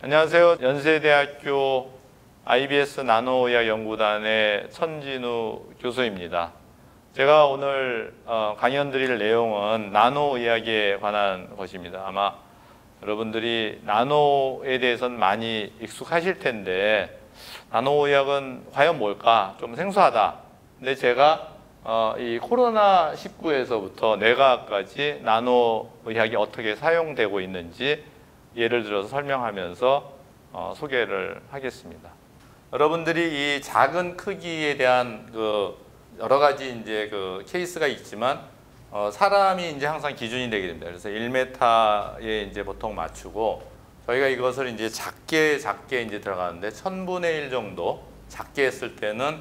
안녕하세요. 연세대학교 IBS 나노의학 연구단의 천진우 교수입니다. 제가 오늘 어, 강연 드릴 내용은 나노의학에 관한 것입니다. 아마 여러분들이 나노에 대해서는 많이 익숙하실 텐데 나노의학은 과연 뭘까 좀 생소하다. 근데 제가 어, 이 코로나 19에서부터 내과까지 나노의학이 어떻게 사용되고 있는지 예를 들어서 설명하면서 어, 소개를 하겠습니다. 여러분들이 이 작은 크기에 대한 그 여러 가지 이제 그 케이스가 있지만 어, 사람이 이제 항상 기준이 되게 됩니다. 그래서 1m에 이제 보통 맞추고 저희가 이것을 이제 작게 작게 이제 들어가는데 천분의 일 정도 작게 했을 때는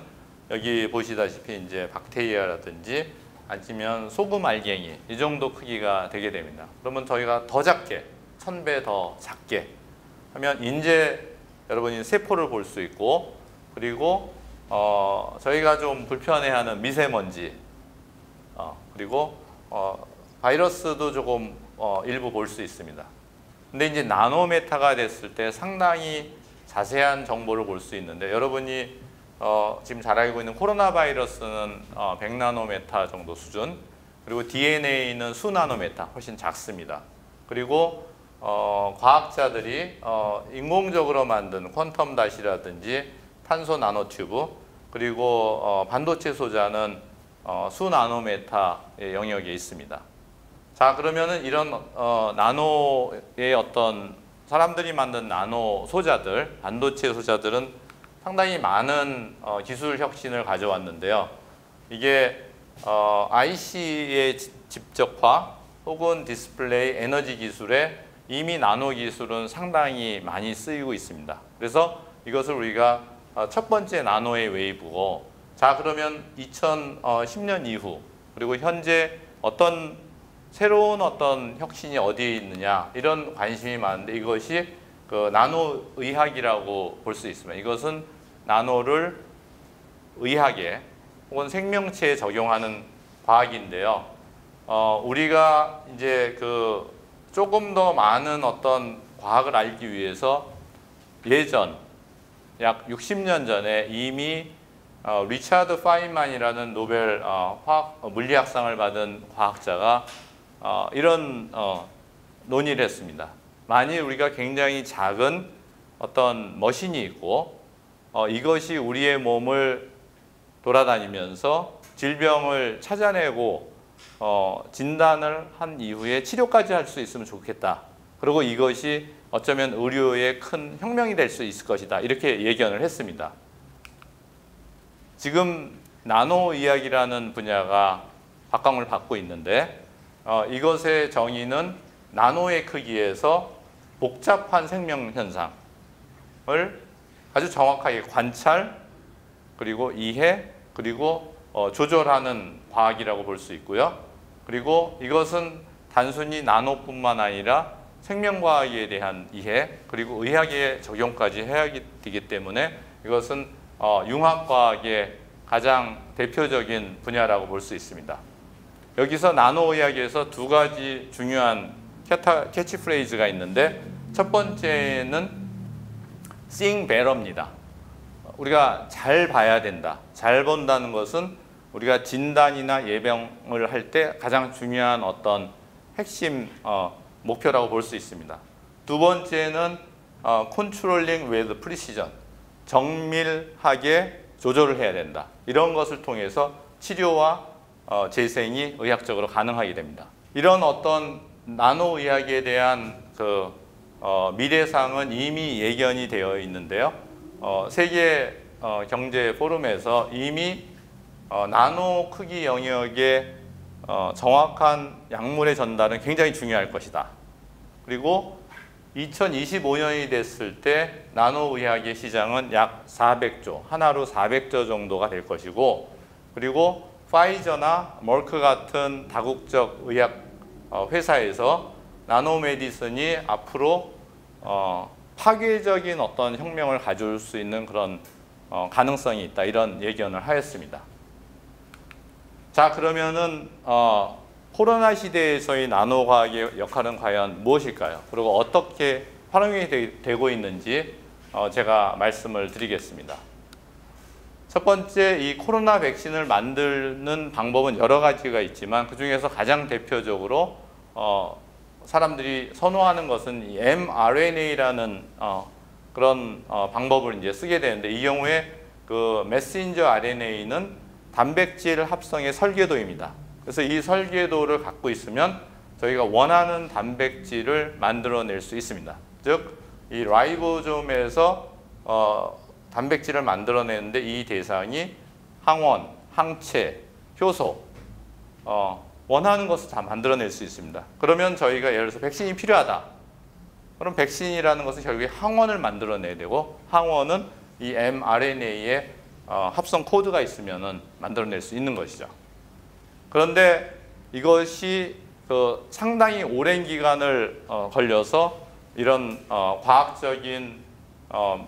여기 보시다시피 이제 박테리아라든지 아니면 소금 알갱이 이 정도 크기가 되게 됩니다. 그러면 저희가 더 작게 천배더 작게 하면 이제 여러분이 세포를 볼 수 있고 그리고 어, 저희가 좀 불편해하는 미세먼지 어, 그리고 어, 바이러스도 조금 어, 일부 볼 수 있습니다. 근데 이제 나노메타가 됐을 때 상당히 자세한 정보를 볼 수 있는데 여러분이 어, 지금 잘 알고 있는 코로나 바이러스는 어, 100나노메타 정도 수준 그리고 DNA는 수나노메타 훨씬 작습니다. 그리고 어, 과학자들이 어, 인공적으로 만든 퀀텀 다시라든지 탄소 나노튜브 그리고 어, 반도체 소자는 어, 수나노메타의 영역에 있습니다. 자 그러면은 이런 어, 나노의 어떤 사람들이 만든 나노 소자들 반도체 소자들은 상당히 많은 어, 기술 혁신을 가져왔는데요. 이게 어, IC의 집적화 혹은 디스플레이 에너지 기술에 이미 나노 기술은 상당히 많이 쓰이고 있습니다. 그래서 이것을 우리가 어, 첫 번째 나노의 wave고 자 그러면 2010년 이후 그리고 현재 어떤 새로운 어떤 혁신이 어디에 있느냐 이런 관심이 많은데 이것이 그 나노 의학이라고 볼 수 있습니다. 이것은 나노를 의학에 혹은 생명체에 적용하는 과학인데요. 어, 우리가 이제 그 조금 더 많은 어떤 과학을 알기 위해서 예전 약 60년 전에 이미 어, 리차드 파인만이라는 노벨 어, 화학 어, 물리학상을 받은 과학자가 어, 이런 어, 논의를 했습니다. 만일 우리가 굉장히 작은 어떤 머신이 있고 어, 이것이 우리의 몸을 돌아다니면서 질병을 찾아내고 어, 진단을 한 이후에 치료까지 할 수 있으면 좋겠다. 그리고 이것이 어쩌면 의료의 큰 혁명이 될 수 있을 것이다. 이렇게 예견을 했습니다. 지금 나노 이야기라는 분야가 박강을 받고 있는데 어, 이것의 정의는 나노의 크기에서 복잡한 생명 현상을 아주 정확하게 관찰 그리고 이해 그리고 어, 조절하는 과학이라고 볼 수 있고요. 그리고 이것은 단순히 나노뿐만 아니라 생명과학에 대한 이해 그리고 의학의 적용까지 해야 되기 때문에 이것은 어, 융합과학의 가장 대표적인 분야라고 볼 수 있습니다. 여기서 나노의학에서 두 가지 중요한 캐타, 캐치프레이즈가 있는데 첫 번째는 seeing better입니다. 우리가 잘 봐야 된다. 잘 본다는 것은 우리가 진단이나 예방을 할 때 가장 중요한 어떤 핵심 어, 목표라고 볼 수 있습니다. 두 번째는 어, controlling with precision. 정밀하게 조절을 해야 된다. 이런 것을 통해서 치료와 어, 재생이 의학적으로 가능하게 됩니다. 이런 어떤 나노 의학에 대한 그 어, 미래상은 이미 예견이 되어 있는데요. 어, 세계 어, 경제 포럼에서 이미 어, 나노 크기 영역의 어, 정확한 약물의 전달은 굉장히 중요할 것이다. 그리고 2025년이 됐을 때 나노 의학의 시장은 약 400조, 하나로 400조 정도가 될 것이고 그리고 파이저나 멀크 같은 다국적 의학 어, 회사에서 나노 메디슨이 앞으로 어, 파괴적인 어떤 혁명을 가져올 수 있는 그런 어, 가능성이 있다 이런 예견을 하였습니다. 자 그러면은 어, 코로나 시대에서의 나노 과학의 역할은 과연 무엇일까요? 그리고 어떻게 활용이 되, 고 있는지 어, 제가 말씀을 드리겠습니다. 첫 번째 이 코로나 백신을 만드는 방법은 여러 가지가 있지만 그 중에서 가장 대표적으로 어, 사람들이 선호하는 것은 이 mRNA라는 어, 그런 어, 방법을 이제 쓰게 되는데 이 경우에 그 메신저 RNA는 단백질 합성의 설계도입니다. 그래서 이 설계도를 갖고 있으면 저희가 원하는 단백질을 만들어낼 수 있습니다. 즉, 이 라이보솜에서 어, 단백질을 만들어내는데 이 대상이 항원, 항체, 효소, 어, 원하는 것을 다 만들어낼 수 있습니다. 그러면 저희가 예를 들어서 백신이 필요하다. 그럼 백신이라는 것은 결국에 항원을 만들어내야 되고 항원은 이 mRNA의 어, 합성 코드가 있으면 만들어낼 수 있는 것이죠. 그런데 이것이 그 상당히 오랜 기간을 어, 걸려서 이런 어, 과학적인 어,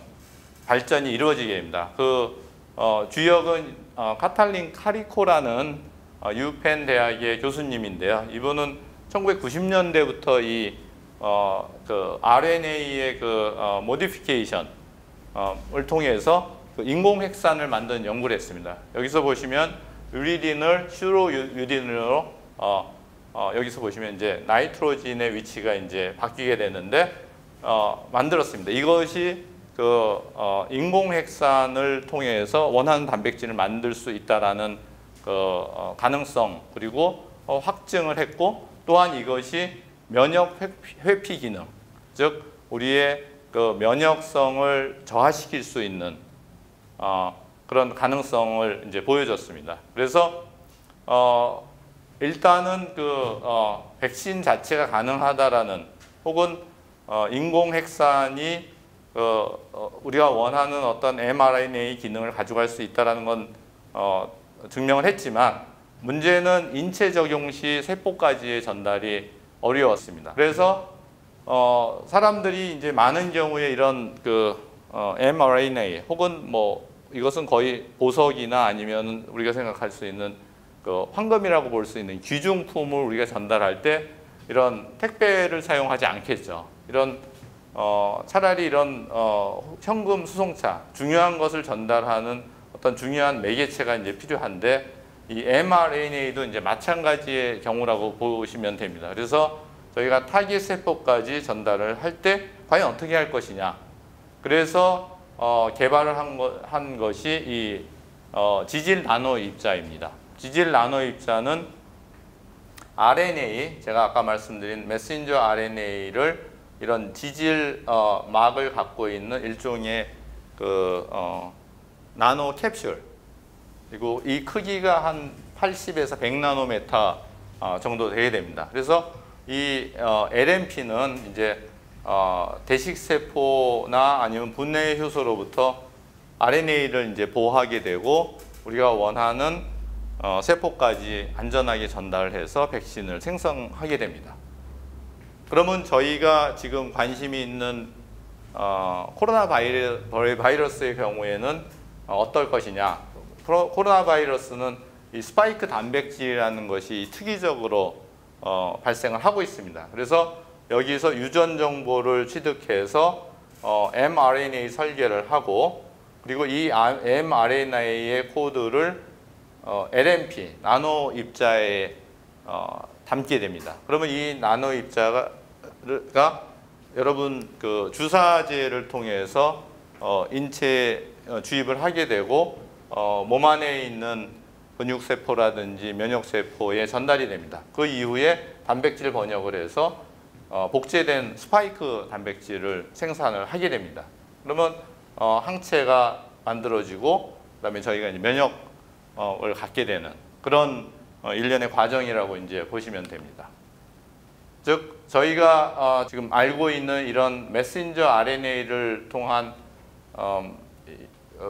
발전이 이루어지게 됩니다. 그 어, 주역은 어, 카탈린 카리코라는 어, 유펜 대학의 교수님인데요. 이분은 1990년대부터 이 어, 그 RNA의 그 어, 모디피케이션을 통해서 그 인공 핵산을 만드는 연구를 했습니다. 여기서 보시면 유리딘을 슈로 유딘으로 어, 어, 여기서 보시면 이제 나이트로진의 위치가 이제 바뀌게 되는데 어, 만들었습니다. 이것이 그 어, 인공 핵산을 통해서 원하는 단백질을 만들 수 있다라는 그 어, 가능성 그리고 어, 확증을 했고 또한 이것이 면역 회피, 회피 기능 즉 우리의 그 면역성을 저하시킬 수 있는 어, 그런 가능성을 이제 보여줬습니다. 그래서 어, 일단은 그 어, 백신 자체가 가능하다라는 혹은 어, 인공 핵산이 어, 어, 우리가 원하는 어떤 mRNA 기능을 가져갈 수 있다라는 건 어, 증명을 했지만 문제는 인체 적용 시 세포까지의 전달이 어려웠습니다. 그래서 어, 사람들이 이제 많은 경우에 이런 그 어, mRNA 혹은 뭐 이것은 거의 보석이나 아니면 우리가 생각할 수 있는 그 황금이라고 볼 수 있는 귀중품을 우리가 전달할 때 이런 택배를 사용하지 않겠죠. 이런 어, 차라리 이런 어, 현금 수송차 중요한 것을 전달하는 어떤 중요한 매개체가 이제 필요한데 이 mRNA도 이제 마찬가지의 경우라고 보시면 됩니다. 그래서 저희가 타깃 세포까지 전달을 할 때 과연 어떻게 할 것이냐. 그래서 어, 개발을 한, 거, 한 것이 이 어, 지질 나노 입자입니다. 지질 나노 입자는 RNA, 제가 아까 말씀드린 메신저 RNA를 이런 지질 어, 막을 갖고 있는 일종의 그 어, 나노 캡슐 그리고 이 크기가 한 80에서 100 나노메타 어, 정도 되게 됩니다. 그래서 이 어, LMP는 이제 어, 대식세포나 아니면 분해 효소로부터 RNA를 이제 보호하게 되고 우리가 원하는 어, 세포까지 안전하게 전달해서 백신을 생성하게 됩니다. 그러면 저희가 지금 관심이 있는 어, 코로나 바이러, 바이러스의 경우에는 어떨 것이냐? 코로나 바이러스는 이 스파이크 단백질이라는 것이 특이적으로 어, 발생을 하고 있습니다. 그래서 여기서 유전 정보를 취득해서 어, mRNA 설계를 하고 그리고 이 mRNA의 코드를 어, LNP 나노 입자에 어, 담게 됩니다. 그러면 이 나노 입자가 여러분 그 주사제를 통해서 어, 인체 어, 주입을 하게 되고 어, 몸 안에 있는 근육세포라든지 면역세포에 전달이 됩니다. 그 이후에 단백질 번역을 해서 어, 복제된 스파이크 단백질을 생산을 하게 됩니다. 그러면 어, 항체가 만들어지고 그다음에 저희가 이제 면역을 갖게 되는 그런 어, 일련의 과정이라고 이제 보시면 됩니다. 즉 저희가 어, 지금 알고 있는 이런 메신저 RNA를 통한 어,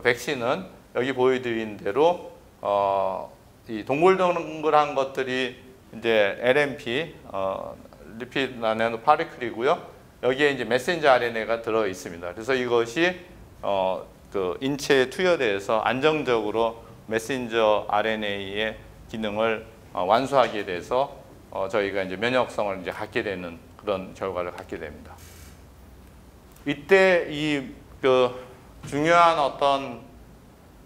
백신은 여기 보여드린 대로 어, 이 동글동글한 것들이 이제 LNP 어, lipid nano particle이고요. 여기에 이제 메신저 RNA가 들어 있습니다. 그래서 이것이 어, 그 인체에 투여돼서 안정적으로 메신저 RNA의 기능을 어, 완수하게 돼서 어, 저희가 이제 면역성을 이제 갖게 되는 그런 결과를 갖게 됩니다. 이때 이 그 중요한 어떤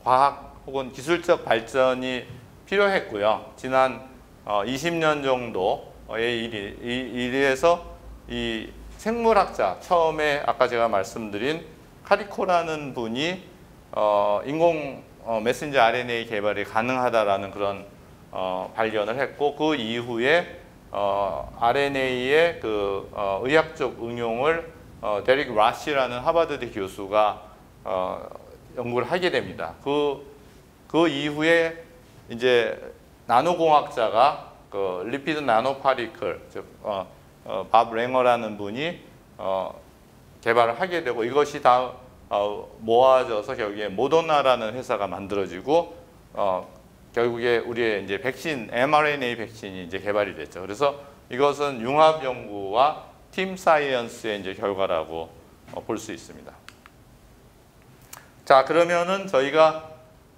과학 혹은 기술적 발전이 필요했고요. 지난 어, 20년 정도 의 일이, 이, 일에서 이 생물학자 처음에 아까 제가 말씀드린 카리코라는 분이 어, 인공 어, 메신저 RNA 개발이 가능하다라는 그런 어, 발견을 했고 그 이후에 어, RNA의 그 어, 의학적 응용을 어, 데릭 로시라는 하버드대 교수가 어, 연구를 하게 됩니다. 그, 그 이후에 이제 나노공학자가 그 lipid nano particle, 즉 어, 어, 밥 랭어라는 분이 어, 개발을 하게 되고 이것이 다 어, 모아져서 결국에 모더나라는 회사가 만들어지고 어, 결국에 우리의 이제 백신 mRNA 백신이 이제 개발이 됐죠. 그래서 이것은 융합 연구와 팀 사이언스의 이제 결과라고 어, 볼수 있습니다. 자 그러면은 저희가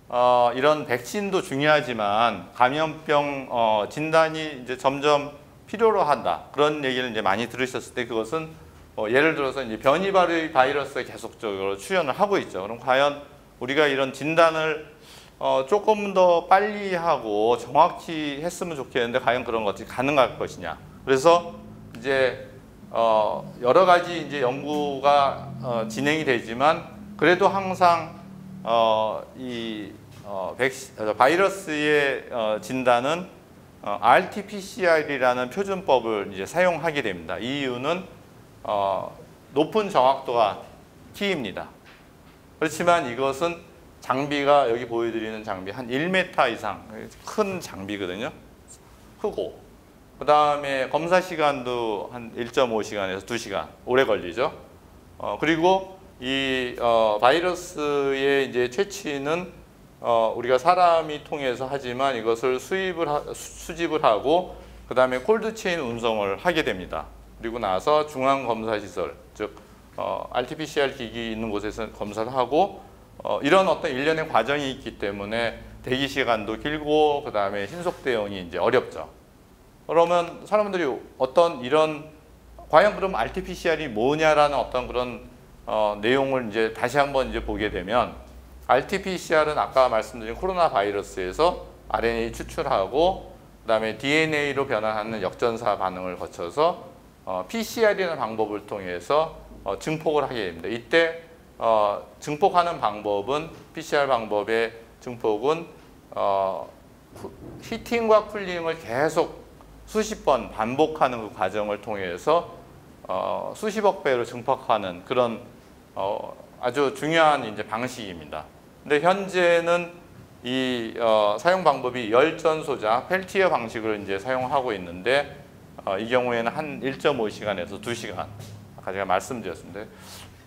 어, 이런 백신도 중요하지만 감염병 어, 진단이 이제 점점 필요로 한다 그런 얘기를 이제 많이 들으셨을 때 그것은 어, 예를 들어서 이제 변이 바이러스가 계속적으로 출현을 하고 있죠. 그럼 과연 우리가 이런 진단을 어, 조금 더 빨리 하고 정확히 했으면 좋겠는데 과연 그런 것이 가능할 것이냐. 그래서 이제 어, 여러 가지 이제 연구가 어, 진행이 되지만 그래도 항상 어, 이 어, 백시, 어, 바이러스의 어, 진단은 어, RT-PCR이라는 표준법을 이제 사용하게 됩니다. 이 이유는 어, 높은 정확도가 키입니다. 그렇지만 이것은 장비가 여기 보여드리는 장비 한 1m 이상 큰 장비거든요. 크고 그 다음에 검사 시간도 한 1.5시간에서 2시간 오래 걸리죠. 어, 그리고 이 어, 바이러스의 이제 채취는 어, 우리가 사람이 통해서 하지만 이것을 수입을 하, 수집을 하고 그 다음에 콜드체인 운송을 하게 됩니다. 그리고 나서 중앙 검사 시설 즉 어, RT-PCR 기기 있는 곳에서 검사를 하고 어, 이런 어떤 일련의 과정이 있기 때문에 대기 시간도 길고 그 다음에 신속 대응이 이제 어렵죠. 그러면 사람들이 어떤 이런 과연 그럼 RT-PCR이 뭐냐라는 어떤 그런 어, 내용을 이제 다시 한번 이제 보게 되면 RT-PCR은 아까 말씀드린 코로나 바이러스에서 RNA 추출하고 그다음에 DNA로 변환하는 역전사 반응을 거쳐서 어, PCR이라는 방법을 통해서 어, 증폭을 하게 됩니다. 이때 어, 증폭하는 방법은 PCR 방법의 증폭은 어, 히팅과 쿨링을 계속 수십 번 반복하는 그 과정을 통해서 어, 수십억 배로 증폭하는 그런 어, 아주 중요한 이제 방식입니다. 근데 현재는 이 어, 사용 방법이 열전 소자 펠티어 방식을 이제 사용하고 있는데 어, 이 경우에는 한 1.5시간에서 2시간 아까 제가 말씀드렸습니다.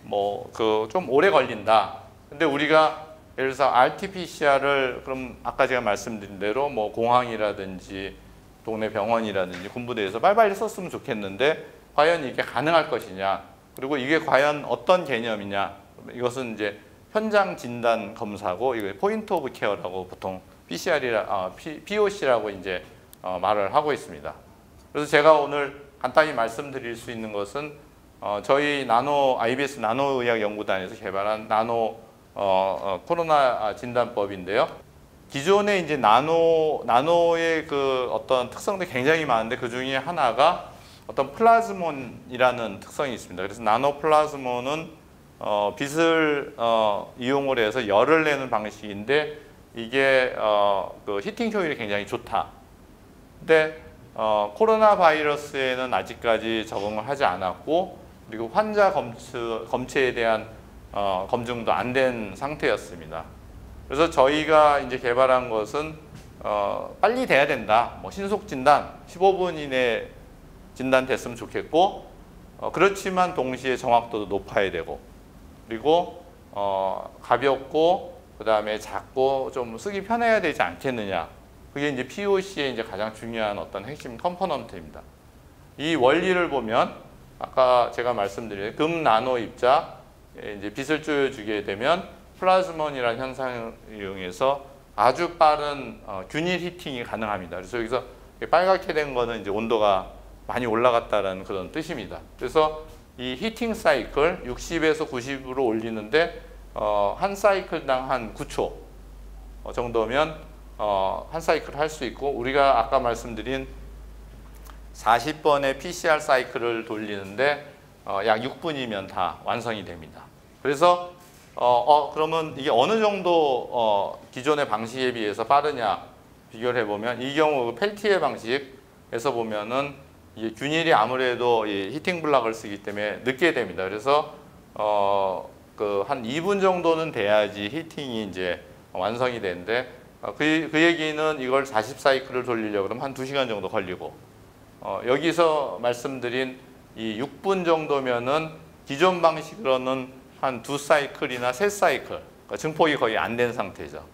뭐그 좀 오래 걸린다. 근데 우리가 예를 들어서 RT-PCR을 그럼 아까 제가 말씀드린 대로 뭐 공항이라든지 동네 병원이라든지 군부대에서 빨리빨리 썼으면 좋겠는데 과연 이게 가능할 것이냐 그리고 이게 과연 어떤 개념이냐 이것은 이제 현장 진단 검사고 이거 point of care라고 보통 PCR이라 어, POC라고 이제 어, 말을 하고 있습니다. 그래서 제가 오늘 간단히 말씀드릴 수 있는 것은 어, 저희 나노 IBS 나노의학 연구단에서 개발한 나노 어, 어, 코로나 진단법인데요. 기존에 이제 나노 나노의 그 어떤 특성들이 굉장히 많은데 그 중에 하나가 어떤 플라즈몬이라는 특성이 있습니다. 그래서 나노 플라즈몬은 어, 빛을 어, 이용을 해서 열을 내는 방식인데 이게 어, 그 heating 효율이 굉장히 좋다. 근데 어, 코로나 바이러스에는 아직까지 적용을 하지 않았고 그리고 환자 검체, 검체에 대한 어, 검증도 안 된 상태였습니다. 그래서 저희가 이제 개발한 것은 어, 빨리 돼야 된다. 뭐 신속 진단 15분 이내 진단 됐으면 좋겠고 어, 그렇지만 동시에 정확도도 높아야 되고 그리고 어, 가볍고 그 다음에 작고 좀 쓰기 편해야 되지 않겠느냐. 그게 이제 POC의 이제 가장 중요한 어떤 핵심 컴포넌트입니다. 이 원리를 보면 아까 제가 말씀드린 금 나노 입자 이제 빛을 쪼여주게 되면 플라즈몬이라는 현상을 이용해서 아주 빠른 어, 균일 heating이 가능합니다. 그래서 여기서 빨갛게 된 거는 이제 온도가 많이 올라갔다는 그런 뜻입니다. 그래서 이 heating 사이클 60에서 90으로 올리는데 어, 한 사이클당 한 9초 어, 정도면 어, 한 사이클 할 수 있고 우리가 아까 말씀드린 40번의 PCR 사이클을 돌리는데 어, 약 6분이면 다 완성이 됩니다. 그래서 어, 어, 그러면 이게 어느 정도 어, 기존의 방식에 비해서 빠르냐 비교를 해보면 이 경우 펠티의 방식에서 보면은 이게 균일이 아무래도 이 히팅 블락을 쓰기 때문에 늦게 됩니다. 그래서 어, 그 한 2분 정도는 돼야지 히팅이 이제 완성이 되는데 어, 그, 그 얘기는 이걸 40사이클을 돌리려고 그러면 한 2시간 정도 걸리고 어, 여기서 말씀드린 이 6분 정도면은 기존 방식으로는 한 두 사이클이나 세 사이클 그러니까 증폭이 거의 안 된 상태죠.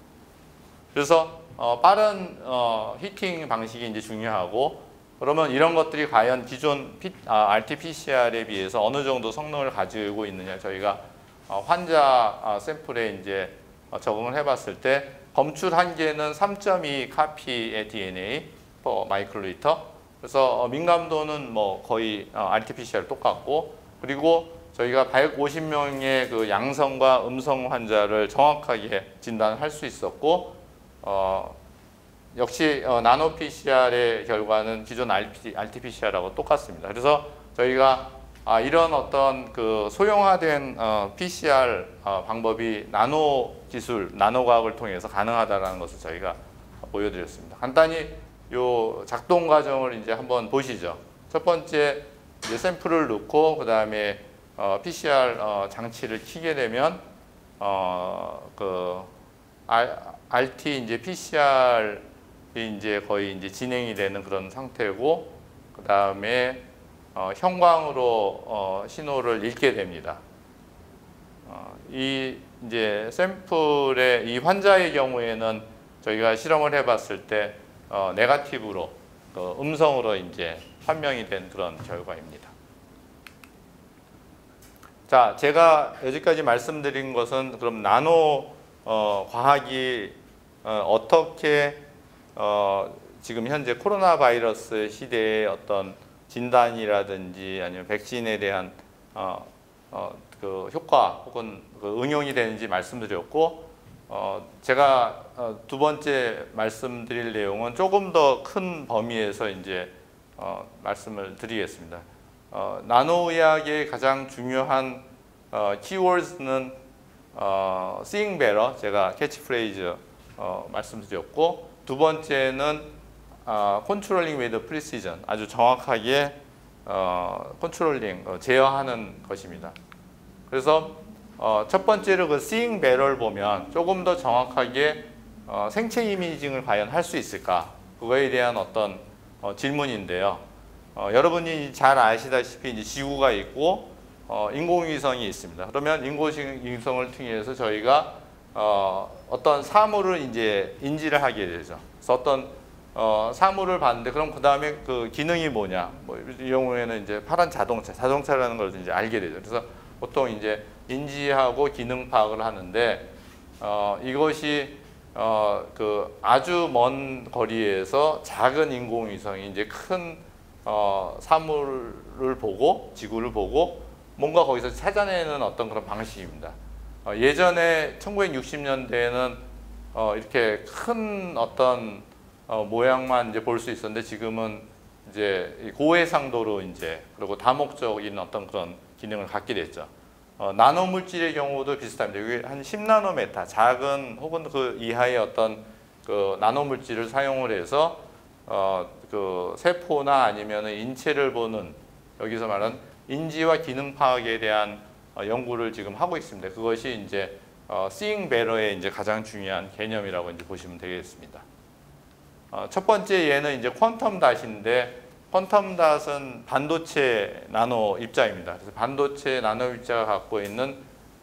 그래서 어, 빠른 어, 히팅 방식이 이제 중요하고 그러면 이런 것들이 과연 기존 아, RT-PCR에 비해서 어느 정도 성능을 가지고 있느냐. 저희가 어, 환자 아, 샘플에 이제 어, 적응을 해봤을 때 검출 한계는 3.2 카피의 DNA per 마이크로리터. 그래서 어, 민감도는 뭐 거의 어, RT-PCR 똑같고 그리고 저희가 150명의 그 양성과 음성 환자를 정확하게 진단할 수 있었고 어, 역시 어, 나노 PCR의 결과는 기존 RT-PCR하고 똑같습니다. 그래서 저희가 아, 이런 어떤 그 소형화된 어, PCR 어, 방법이 나노 기술, 나노 과학을 통해서 가능하다라는 것을 저희가 보여드렸습니다. 간단히 요 작동 과정을 이제 한번 보시죠. 첫 번째 이제 샘플을 넣고 그 다음에 어, PCR 어, 장치를 키게 되면 어, 그 RT 이제 PCR 이 이제 거의 이제 진행이 되는 그런 상태고 그 다음에 어, 형광으로 어, 신호를 읽게 됩니다. 어, 이 이제 샘플의 이 환자의 경우에는 저희가 실험을 해봤을 때 어, 네가티브로 그 음성으로 이제 판명이 된 그런 결과입니다. 자, 제가 여기까지 말씀드린 것은 그럼 나노 어, 과학이 어, 떻게 어, 지금 현재 코로나 바이러스 시대의 어떤 진단이라든지 아니면 백신에 대한 어, 어, 그 효과 혹은 그 응용이 되는지 말씀드렸고 어, 제가 어, 두 번째 말씀드릴 내용은 조금 더 큰 범위에서 이제 어, 말씀을 드리겠습니다. 어, 나노의학의 가장 중요한 어, 키워드는 어, seeing better 제가 캐치프레이즈 어, 말씀드렸고 두 번째는 어, controlling with precision 아주 정확하게 어, controlling 어, 제어하는 것입니다. 그래서 어, 첫 번째로 그 seeing better를 보면 조금 더 정확하게 어, 생체 이미징을 과연 할 수 있을까 그거에 대한 어떤 어, 질문인데요. 어, 여러분이 잘 아시다시피 이제 지구가 있고 어, 인공위성이 있습니다. 그러면 인공위성을 통해서 저희가 어, 어떤 사물을 이제 인지를 하게 되죠. 그래서 어떤 어, 사물을 봤는데 그럼 그 다음에 그 기능이 뭐냐? 뭐 이 경우에는 이제 파란 자동차, 자동차라는 걸 이제 알게 되죠. 그래서 보통 이제 인지하고 기능 파악을 하는데 어, 이것이 어, 그 아주 먼 거리에서 작은 인공위성이 이제 큰 어, 사물을 보고 지구를 보고 뭔가 거기서 찾아내는 어떤 그런 방식입니다. 어, 예전에 1960년대에는 어, 이렇게 큰 어떤 어, 모양만 이제 볼 수 있었는데 지금은 이제 고해상도로 이제 그리고 다목적인 어떤 그런 기능을 갖게 됐죠. 어, 나노 물질의 경우도 비슷합니다. 여기 한 10나노메타 작은 혹은 그 이하의 어떤 그 나노 물질을 사용을 해서 어, 그 세포나 아니면 인체를 보는 여기서 말하는 인지와 기능 파악에 대한 어, 연구를 지금 하고 있습니다. 그것이 이제 어, better의 이제 가장 중요한 개념이라고 이제 보시면 되겠습니다. 어, 첫 번째 얘는 이제 퀀텀 닷인데 퀀텀 닷은 반도체 나노 입자입니다. 그래서 반도체 나노 입자가 갖고 있는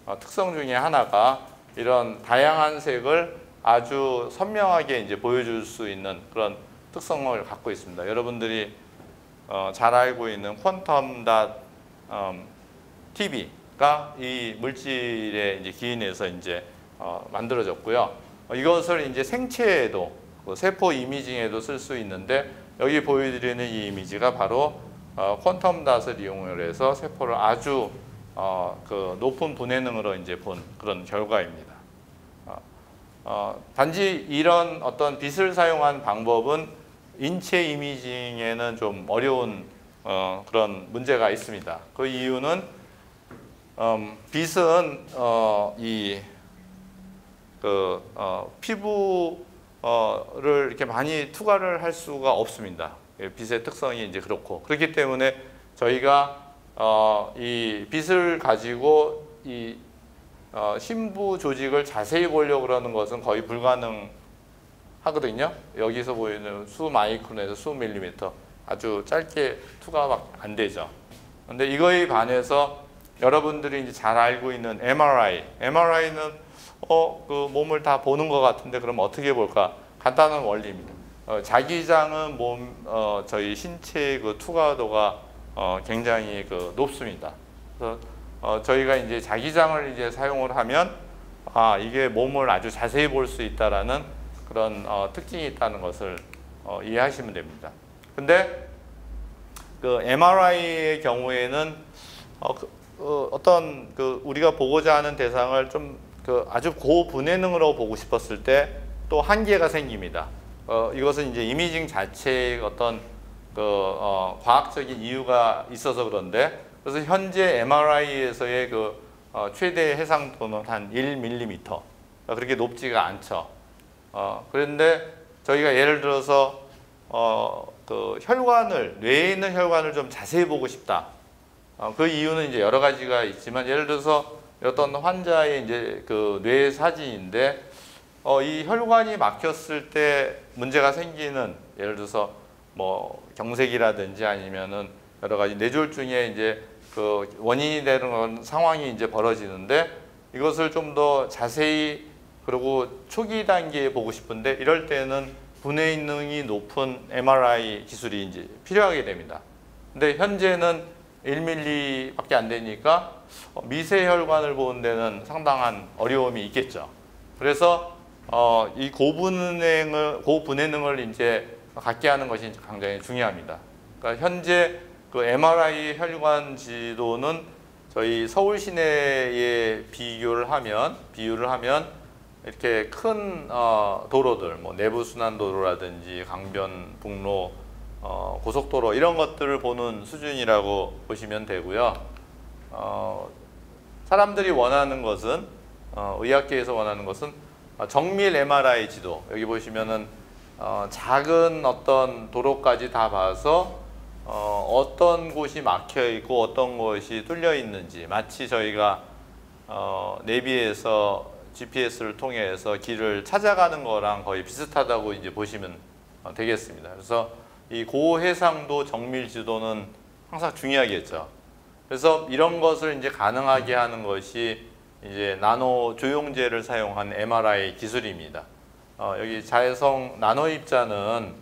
어, 특성 중에 하나가 이런 다양한 색을 아주 선명하게 이제 보여줄 수 있는 그런 특성을 갖고 있습니다. 여러분들이 어, 잘 알고 있는 퀀텀 닷 음, TV가 이 물질의 이제 기인에서 이제 어, 만들어졌고요. 어, 이것을 이제 생체에도 그 세포 이미징에도 쓸 수 있는데 여기 보여드리는 이 이미지가 바로 어, 퀀텀 닷을 이용을 해서 세포를 아주 어, 그 높은 분해능으로 이제 본 그런 결과입니다. 어, 어, 단지 이런 어떤 빛을 사용한 방법은 인체 이미징에는 좀 어려운 어, 그런 문제가 있습니다. 그 이유는 음, 빛은 어, 이그 어, 피부를 이렇게 많이 투과를 할 수가 없습니다. 예, 빛의 특성이 이제 그렇고 그렇기 때문에 저희가 어, 이 빛을 가지고 이 어, 심부 조직을 자세히 보려고 그러는 것은 거의 불가능하거든요. 여기서 보이는 수 마이크론에서 수 밀리미터 아주 짧게 투과밖에 안 되죠. 근데 이거에 반해서 여러분들이 이제 잘 알고 있는 MRI, MRI는 어, 그 몸을 다 보는 것 같은데 그럼 어떻게 볼까? 간단한 원리입니다. 어, 자기장은 몸, 어, 저희 신체의 그 투과도가 어, 굉장히 그 높습니다. 그래서 어, 저희가 이제 자기장을 이제 사용을 하면 아 이게 몸을 아주 자세히 볼 수 있다라는 그런 어, 특징이 있다는 것을 어, 이해하시면 됩니다. 근데 그 MRI의 경우에는 어, 그, 어, 어떤 그 우리가 보고자 하는 대상을 좀 그 아주 고분해능으로 보고 싶었을 때 또 한계가 생깁니다. 어, 이것은 이제 이미징 자체의 어떤 그 어, 과학적인 이유가 있어서 그런데 그래서 현재 MRI에서의 그 어, 최대 해상 도는 한 1mm 그렇게 높지가 않죠. 어, 그런데 저희가 예를 들어서 어, 그 혈관을 뇌에 있는 혈관을 좀 자세히 보고 싶다. 어, 그 이유는 이제 여러 가지가 있지만 예를 들어서 어떤 환자의 이제 그 뇌 사진인데 어, 이 혈관이 막혔을 때 문제가 생기는 예를 들어서 뭐 경색이라든지 아니면은 여러 가지 뇌졸중에 이제 그 원인이 되는 상황이 이제 벌어지는데 이것을 좀 더 자세히 그리고 초기 단계에 보고 싶은데 이럴 때는 분해 능이 높은 MRI 기술이 이제 필요하게 됩니다. 근데 현재는 1mm밖에 안 되니까 미세 혈관을 보는 데는 상당한 어려움이 있겠죠. 그래서 어, 이 고분해능을 고분해능을 이제 갖게 하는 것이 굉장히 중요합니다. 그러니까 현재 그 MRI 혈관 지도는 저희 서울 시내에 비교를 하면 비유를 하면 이렇게 큰 어, 도로들 뭐 내부 순환 도로라든지 강변 북로 어, 고속도로 이런 것들을 보는 수준이라고 보시면 되고요. 어, 사람들이 원하는 것은 어, 의학계에서 원하는 것은 정밀 MRI 지도 여기 보시면은 어, 작은 어떤 도로까지 다 봐서 어, 어떤 곳이 막혀 있고 어떤 곳이 뚫려 있는지 마치 저희가 어, 내비에서 GPS를 통해서 길을 찾아가는 거랑 거의 비슷하다고 이제 보시면 어, 되겠습니다. 그래서 이 고해상도 정밀 지도는 항상 중요하겠죠. 그래서 이런 것을 이제 가능하게 하는 것이 이제 나노 조용제를 사용한 MRI 기술입니다. 어, 여기 자외성 나노 입자는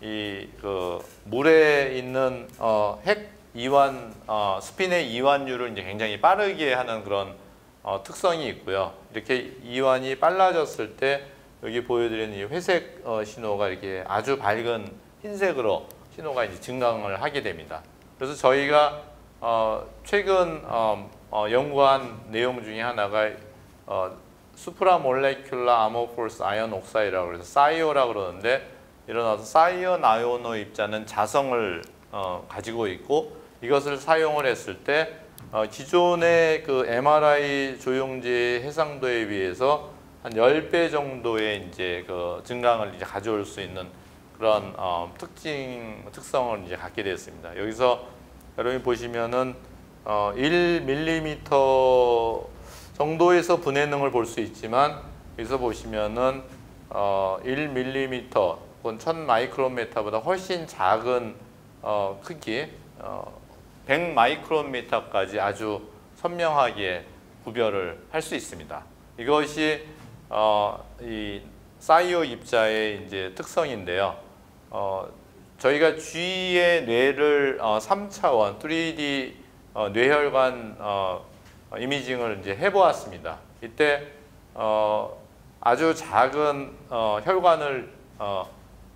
이 그 물에 있는 어, 핵 이완 어, 스핀의 이완율을 이제 굉장히 빠르게 하는 그런 어, 특성이 있고요. 이렇게 이완이 빨라졌을 때 여기 보여드리는 이 회색 어, 신호가 이렇게 아주 밝은 흰색으로 신호가 이제 증강을 하게 됩니다. 그래서 저희가 어, 최근 어, 어, 연구한 내용 중에 하나가 어, supramolecular amorphous iron oxide라고 해서 SAIO라고 그러는데 어떤 SAIO 나노 입자는 자성을 어, 가지고 있고 이것을 사용을 했을 때 어, 기존의 그 MRI 조영제 해상도에 비해서 한 10배 정도의 이제 그 증강을 이제 가져올 수 있는 그런 어, 특징 특성을 이제 갖게 되었습니다. 여기서 여러분이 보시면은 어, 1mm 정도에서 분해능을 볼 수 있지만 여기서 보시면은 어, 1mm 혹은 1000 마이크로미터보다 훨씬 작은 어, 크기 어, 100 마이크로미터까지 아주 선명하게 구별을 할 수 있습니다. 이것이 어, 이 사이오 입자의 이제 특성인데요. 어, 저희가 쥐의 뇌를 어, 3차원 3D 어, 뇌혈관 어, 이미징을 이제 해보았습니다. 이때 어, 아주 작은 어, 혈관을 어,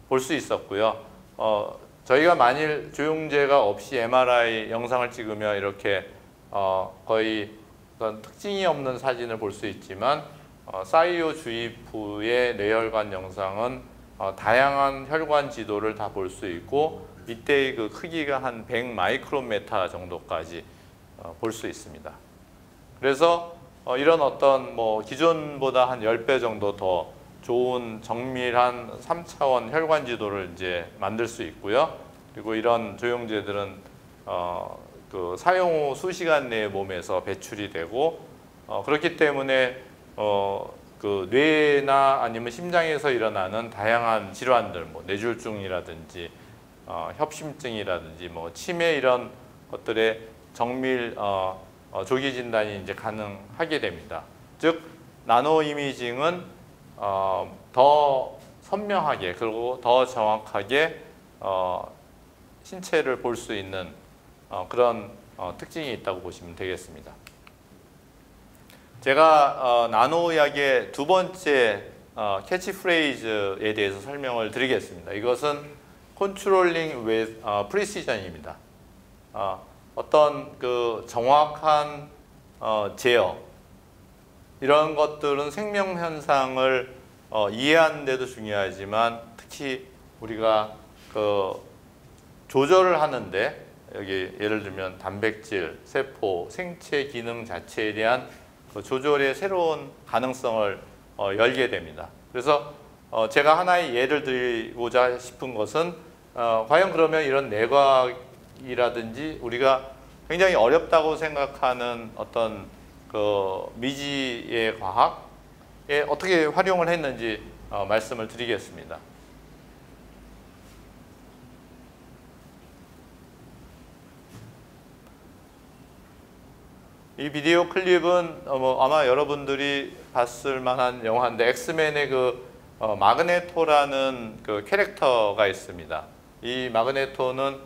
볼 수 있었고요. 어, 저희가 만일 조영제가 없이 MRI 영상을 찍으면 이렇게 어, 거의 어떤 특징이 없는 사진을 볼 수 있지만 어, 사이오 주입 후의 뇌혈관 영상은 어, 다양한 혈관 지도를 다 볼 수 있고 이때의 그 크기가 한 100 마이크로메타 정도까지 어, 볼 수 있습니다. 그래서 어, 이런 어떤 뭐 기존보다 한 10배 정도 더 좋은 정밀한 3차원 혈관 지도를 이제 만들 수 있고요. 그리고 이런 조영제들은 어, 그 사용 후 수시간 내에 몸에서 배출이 되고 어, 그렇기 때문에 어, 그 뇌나 아니면 심장에서 일어나는 다양한 질환들, 뭐 뇌졸중이라든지 어, 협심증이라든지 뭐 치매 이런 것들의 정밀 어, 어, 조기 진단이 이제 가능하게 됩니다. 즉 나노 이미징은 어, 더 선명하게 그리고 더 정확하게 어, 신체를 볼 수 있는 어, 그런 어, 특징이 있다고 보시면 되겠습니다. 제가 어, 나노 의학의 두 번째 어, 캐치프레이즈에 대해서 설명을 드리겠습니다. 이것은 controlling with 어, precision입니다. 어, 어떤 그 정확한 어, 제어 이런 것들은 생명 현상을 어, 이해하는 데도 중요하지만 특히 우리가 그 조절을 하는데 여기 예를 들면 단백질, 세포, 생체 기능 자체에 대한 그 조절의 새로운 가능성을 어, 열게 됩니다. 그래서 어, 제가 하나의 예를 드리고자 싶은 것은 어, 과연 그러면 이런 내과이라든지 우리가 굉장히 어렵다고 생각하는 어떤 그 미지의 과학에 어떻게 활용을 했는지 어, 말씀을 드리겠습니다. 이 비디오 클립은 어, 뭐 아마 여러분들이 봤을 만한 영화인데 엑스맨의 그 어, 마그네토라는 그 캐릭터가 있습니다. 이 마그네토는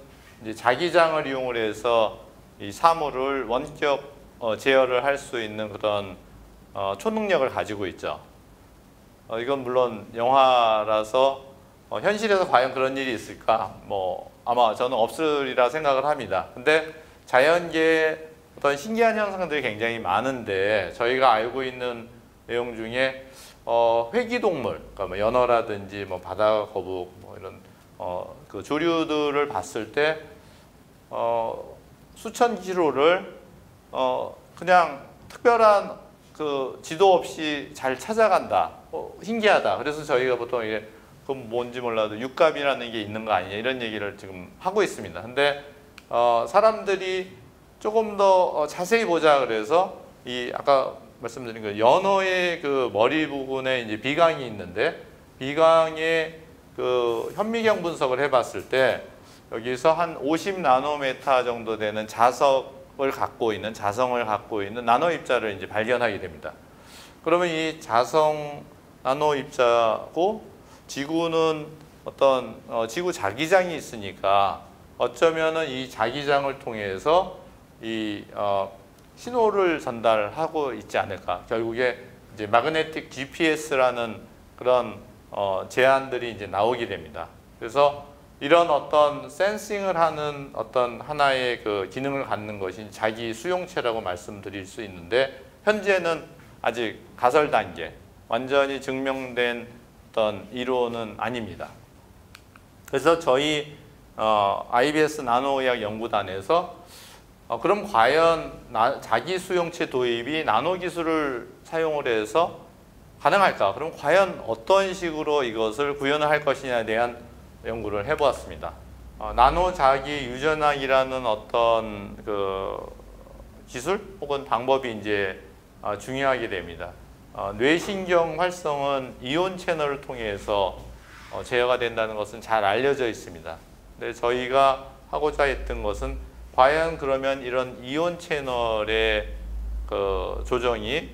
자기장을 이용을 해서 이 사물을 원격 어, 제어를 할 수 있는 그런 어, 초능력을 가지고 있죠. 어, 이건 물론 영화라서 어, 현실에서 과연 그런 일이 있을까? 뭐 아마 저는 없으리라 생각을 합니다. 근데 자연계에 어떤 신기한 현상들이 굉장히 많은데 저희가 알고 있는 내용 중에 어, 회기동물, 그러니까 뭐 연어라든지 뭐 바다 거북 뭐 이런 어, 그 조류들을 봤을 때 어, 수천 킬로를 어, 그냥 특별한 그 지도 없이 잘 찾아간다. 어, 신기하다. 그래서 저희가 보통 이게 그 뭔지 몰라도 육갑이라는 게 있는 거 아니냐 이런 얘기를 지금 하고 있습니다. 근데 어, 사람들이 조금 더 어, 자세히 보자 그래서 이 아까 말씀드린 그 연어의 그 머리 부분에 이제 비강이 있는데 비강의 그 현미경 분석을 해봤을 때 여기서 한 50 나노메타 정도 되는 자석을 갖고 있는 자성을 갖고 있는 나노 입자를 이제 발견하게 됩니다. 그러면 이 자성 나노 입자고 지구는 어떤 어, 지구 자기장이 있으니까 어쩌면은 이 자기장을 통해서 이 어, 신호를 전달하고 있지 않을까. 결국에 이제 마그네틱 GPS라는 그런 어, 제안들이 이제 나오게 됩니다. 그래서 이런 어떤 센싱을 하는 어떤 하나의 그 기능을 갖는 것이 자기 수용체라고 말씀드릴 수 있는데 현재는 아직 가설 단계, 완전히 증명된 어떤 이론은 아닙니다. 그래서 저희 어, IBS 나노의학 연구단에서 어, 그럼 과연 나, 자기 수용체 도입이 나노 기술을 사용을 해서 가능할까? 그럼 과연 어떤 식으로 이것을 구현을 할 것이냐에 대한 연구를 해보았습니다. 어, 나노 자기 유전학이라는 어떤 그 기술 혹은 방법이 이제 어, 중요하게 됩니다. 어, 뇌신경 활성은 이온 채널을 통해서 어, 제어가 된다는 것은 잘 알려져 있습니다. 근데 저희가 하고자 했던 것은 과연 그러면 이런 이온 채널의 그 조정이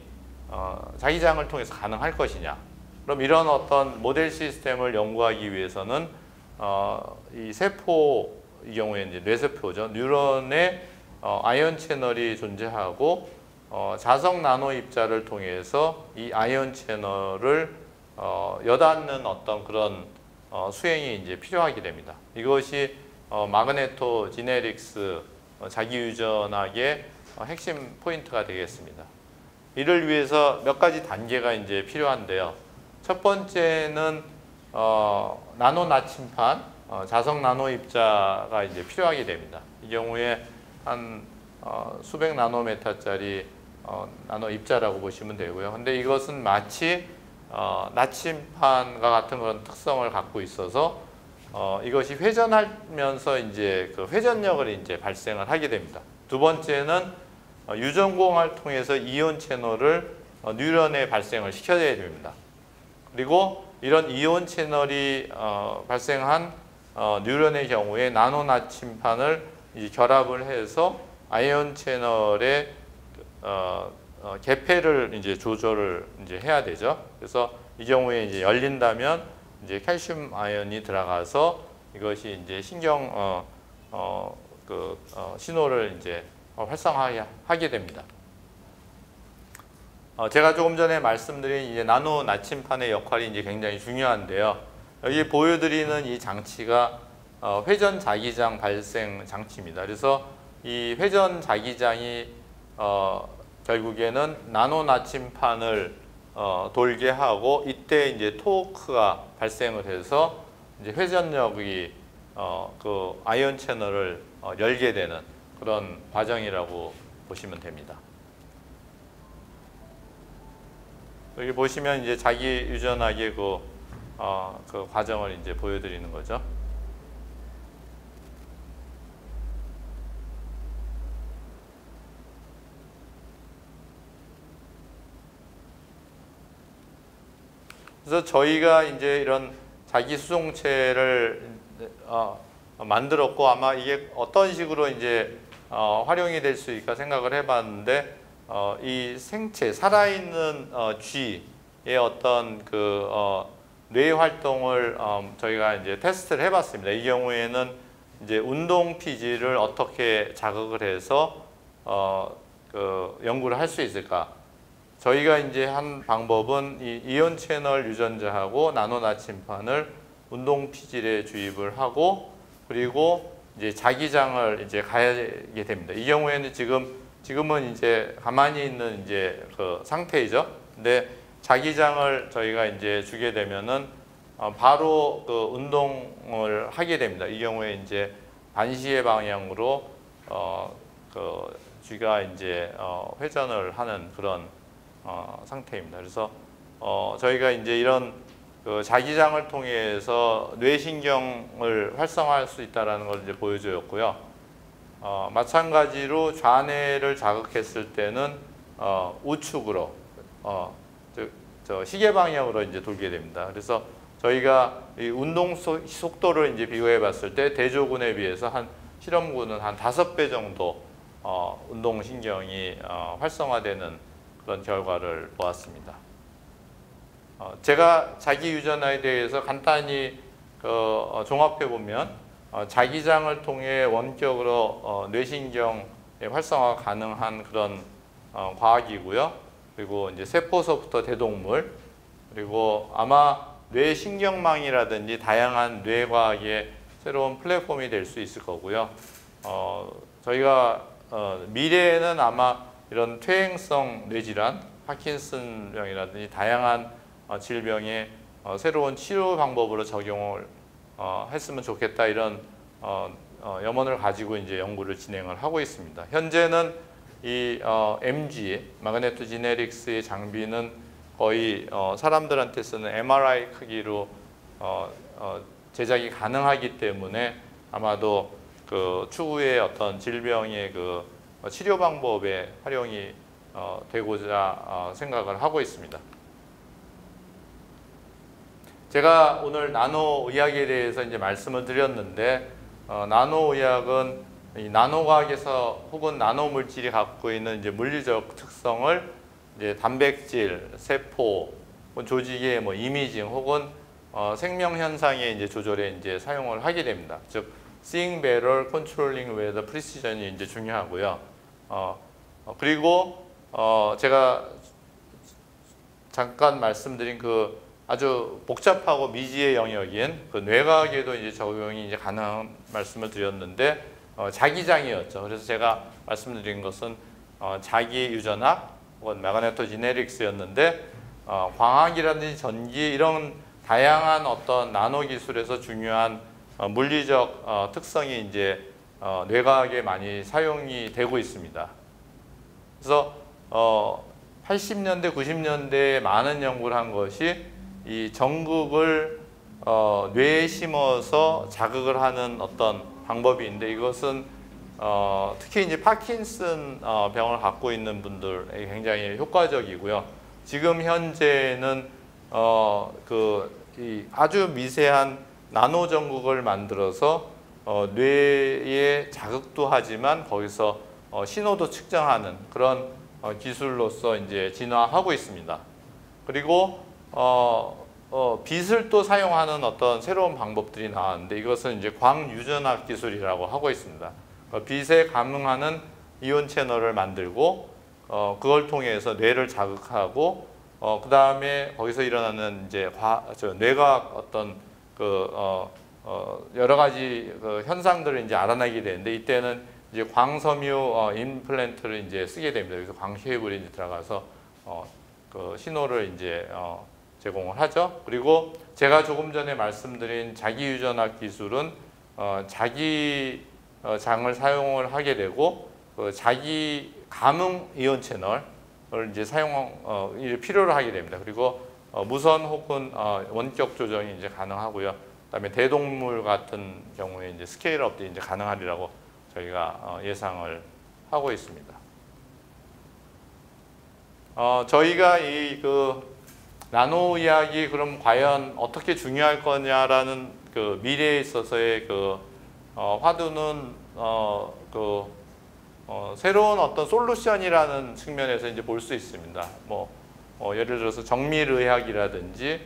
어, 자기장을 통해서 가능할 것이냐? 그럼 이런 어떤 모델 시스템을 연구하기 위해서는 어, 이 세포 이 경우에 이제 뇌세포죠. 뉴런의 어, 아이온 채널이 존재하고 어, 자석 나노 입자를 통해서 이 아이온 채널을 어, 여닫는 어떤 그런 어, 수행이 이제 필요하게 됩니다. 이것이 어, 마그네토 지네릭스 어, 자기 유전학의 어, 핵심 포인트가 되겠습니다. 이를 위해서 몇 가지 단계가 이제 필요한데요. 첫 번째는 어, 나노 나침판, 어, 자석 나노 입자가 이제 필요하게 됩니다. 이 경우에 한 어, 수백 나노메타짜리 어, 나노 입자라고 보시면 되고요. 근데 이것은 마치 어, 나침판과 같은 그런 특성을 갖고 있어서 어, 이것이 회전하면서 이제 그 회전력을 이제 발생을 하게 됩니다. 두 번째는 어, 유전공을 통해서 이온 채널을 어, 뉴런에 발생을 시켜야 됩니다. 그리고 이런 이온 채널이 어, 발생한 어, 뉴런의 경우에 나노 나침판을 결합을 해서 아이온 채널의 어, 어, 개폐를 이제 조절을 이제 해야 되죠. 그래서 이 경우에 이제 열린다면 이제 칼슘 아연이 들어가서 이것이 이제 신경 어, 어, 그 어, 신호를 이제 활성화하게 하게 됩니다. 어, 제가 조금 전에 말씀드린 이제 나노 나침판의 역할이 이제 굉장히 중요한데요. 여기 보여드리는 이 장치가 어, 회전 자기장 발생 장치입니다. 그래서 이 회전 자기장이 어, 결국에는 나노 나침판을 어, 돌게 하고 이때 이제 토크가 발생을 해서 이제 회전력이 어, 그 아이온 채널을 어, 열게 되는 그런 과정이라고 보시면 됩니다. 여기 보시면 이제 자기 유전하게 그, 어, 그 과정을 이제 보여드리는 거죠. 그래서 저희가 이제 이런 자기 수송체를 어, 만들었고 아마 이게 어떤 식으로 이제 어, 활용이 될 수 있을까 생각을 해봤는데 어, 이 생체 살아있는 어, 쥐의 어떤 그 어, 뇌 활동을 어, 저희가 이제 테스트를 해봤습니다. 이 경우에는 이제 운동 피지를 어떻게 자극을 해서 어, 그 연구를 할 수 있을까? 저희가 이제 한 방법은 이 이온 채널 유전자하고 나노 나침판을 운동 피질에 주입을 하고 그리고 이제 자기장을 이제 가게 됩니다. 이 경우에는 지금 지금은 이제 가만히 있는 이제 그 상태이죠. 근데 자기장을 저희가 이제 주게 되면은 어 바로 그 운동을 하게 됩니다. 이 경우에 이제 반시의 방향으로 어 그 쥐가 이제 어 회전을 하는 그런 어 상태입니다. 그래서 어 저희가 이제 이런 그 자기장을 통해서 뇌신경을 활성화할 수 있다라는 걸 이제 보여주었고요. 어, 마찬가지로 좌뇌를 자극했을 때는 어, 우측으로 어, 저, 저 시계 방향으로 이제 돌게 됩니다. 그래서 저희가 이 운동 속도를 이제 비교해 봤을 때 대조군에 비해서 한 실험군은 한 다섯 배 정도 어, 운동 신경이 어, 활성화되는 그런 결과를 보았습니다. 어, 제가 자기 유전화에 대해서 간단히 그, 어, 종합해 보면 어, 자기장을 통해 원격으로 어, 뇌신경의 활성화 가능한 그런 어, 과학이고요. 그리고 이제 세포서부터 대동물 그리고 아마 뇌신경망이라든지 다양한 뇌과학의 새로운 플랫폼이 될 수 있을 거고요. 어, 저희가 어, 미래에는 아마 이런 퇴행성 뇌질환, 파킨슨병이라든지 다양한 어, 질병의 어, 새로운 치료 방법으로 적용을 어, 했으면 좋겠다 이런 염원을 가지고 이제 연구를 진행을 하고 있습니다. 현재는 이 어, MG 마그네토 지네릭스의 장비는 거의 어, 사람들한테 쓰는 MRI 크기로 제작이 가능하기 때문에 아마도 그 추후에 어떤 질병의 그 치료 방법에 활용이 어, 되고자 어, 생각을 하고 있습니다. 제가 오늘 나노 의학에 대해서 이제 말씀을 드렸는데 어, 나노 의학은 이 나노과학에서 혹은 나노 물질이 갖고 있는 이제 물리적 특성을 이제 단백질, 세포, 조직의 뭐 이미징 혹은 어, 생명 현상의 이제 조절에 이제 사용을 하게 됩니다. 즉 seeing better, controlling with precision이 이제 중요하고요. 어, 어 그리고 어, 제가 잠깐 말씀드린 그 아주 복잡하고 미지의 영역인 그 뇌과학에도 이제 적용이 이제 가능한 말씀을 드렸는데 어, 자기장이었죠. 그래서 제가 말씀드린 것은 어, 자기 유전학 혹은 메가네토 지네릭스였는데 어, 광학이라든지 전기 이런 다양한 어떤 나노 기술에서 중요한 어, 물리적 어, 특성이 이제 어, 뇌과학에 많이 사용이 되고 있습니다. 그래서 어, 80년대, 90년대에 많은 연구를 한 것이 이 전극을 어, 뇌에 심어서 자극을 하는 어떤 방법이 있는데 이것은 어, 특히 이제 파킨슨 어, 병을 갖고 있는 분들에게 굉장히 효과적이고요. 지금 현재는 어, 그이 아주 미세한 나노 전극을 만들어서 어, 뇌에 자극도 하지만 거기서 어, 신호도 측정하는 그런 어, 기술로서 이제 진화하고 있습니다. 그리고 어, 어, 빛을 또 사용하는 어떤 새로운 방법들이 나왔는데 이것은 이제 광유전학 기술이라고 하고 있습니다. 어, 빛에 감응하는 이온 채널을 만들고 어, 그걸 통해서 뇌를 자극하고 어, 그 다음에 거기서 일어나는 이제 과, 저 뇌과학 어떤 그 어, 어, 여러 가지 그 현상들을 이제 알아내게 되는데 이때는 이제 광섬유 어, 임플란트를 이제 쓰게 됩니다. 그래서 광쉐입을 이제 들어가서 어, 그 신호를 이제 어, 제공을 하죠. 그리고 제가 조금 전에 말씀드린 자기 유전학 기술은 어, 자기 어, 장을 사용을 하게 되고 그 자기 감응 이온 채널을 이제 사용 어, 필요로 하게 됩니다. 그리고 어, 무선 혹은 어, 원격 조정이 이제 가능하고요. 그다음에 대동물 같은 경우에 이제 스케일업도 이제 가능하리라고 저희가 어, 예상을 하고 있습니다. 어, 저희가 이 그 나노 이야기 그럼 과연 어떻게 중요할 거냐라는 그 미래에 있어서의 그 어, 화두는 어, 그 어, 새로운 어떤 솔루션이라는 측면에서 이제 볼 수 있습니다. 뭐 어, 예를 들어서 정밀의학이라든지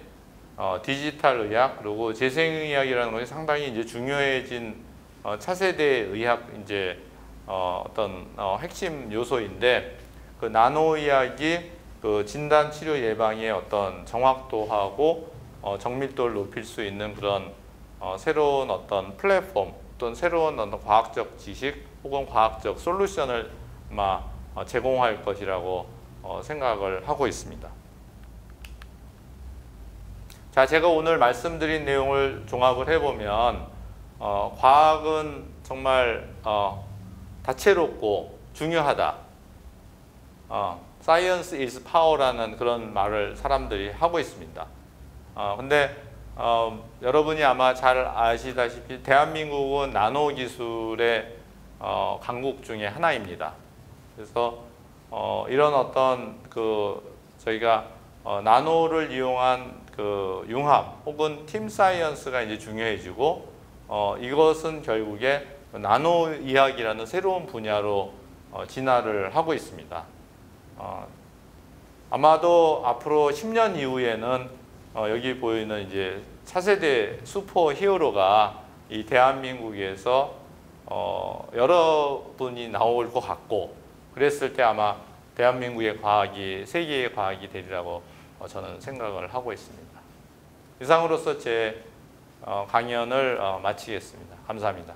어, 디지털 의학 그리고 재생의학이라는 것이 상당히 이제 중요해진 어, 차세대 의학 이제 어, 어떤 어, 핵심 요소인데 그 나노 의학이 그 진단 치료 예방의 어떤 정확도하고 어, 정밀도를 높일 수 있는 그런 어, 새로운 어떤 플랫폼 또는 새로운 어떤 과학적 지식 혹은 과학적 솔루션을 아마 어, 제공할 것이라고 어, 생각을 하고 있습니다. 자, 제가 오늘 말씀드린 내용을 종합을 해보면 어, 과학은 정말 어, 다채롭고 중요하다. 어, Science is power라는 그런 말을 사람들이 하고 있습니다. 어, 근데 어, 여러분이 아마 잘 아시다시피 대한민국은 나노 기술의 어, 강국 중에 하나입니다. 그래서 어, 이런 어떤 그 저희가 어, 나노를 이용한 그 융합 혹은 팀 사이언스가 이제 중요해지고 어, 이것은 결국에 나노 이야기라는 새로운 분야로 어, 진화를 하고 있습니다. 어, 아마도 앞으로 10년 이후에는 어, 여기 보이는 이제 차세대 슈퍼 히어로가 이 대한민국에서 어, 여러분이 나올 것 같고 그랬을 때 아마 대한민국의 과학이 세계의 과학이 되리라고 어, 저는 생각을 하고 있습니다. 이상으로서 제 어, 강연을 어, 마치겠습니다. 감사합니다.